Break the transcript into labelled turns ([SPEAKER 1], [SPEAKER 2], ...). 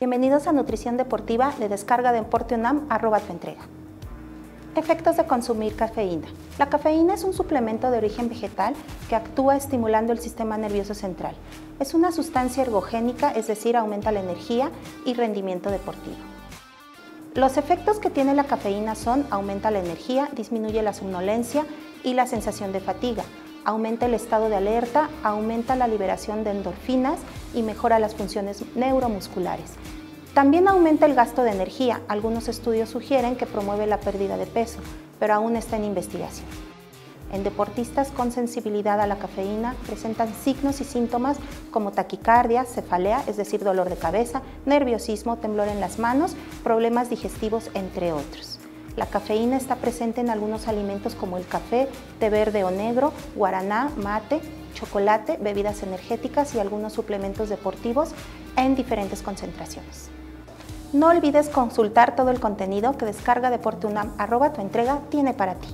[SPEAKER 1] Bienvenidos a Nutrición Deportiva de descarga de Deporte UNAM, arroba tu. Efectos de consumir cafeína. La cafeína es un suplemento de origen vegetal que actúa estimulando el sistema nervioso central. Es una sustancia ergogénica, es decir, aumenta la energía y rendimiento deportivo. Los efectos que tiene la cafeína son aumenta la energía, disminuye la somnolencia y la sensación de fatiga, aumenta el estado de alerta, aumenta la liberación de endorfinas y mejora las funciones neuromusculares. También aumenta el gasto de energía. Algunos estudios sugieren que promueve la pérdida de peso, pero aún está en investigación. En deportistas con sensibilidad a la cafeína presentan signos y síntomas como taquicardia, cefalea, es decir, dolor de cabeza, nerviosismo, temblor en las manos, problemas digestivos, entre otros. La cafeína está presente en algunos alimentos como el café, té verde o negro, guaraná, mate, chocolate, bebidas energéticas y algunos suplementos deportivos en diferentes concentraciones. No olvides consultar todo el contenido que descarga Deporte arroba tu entrega tiene para ti.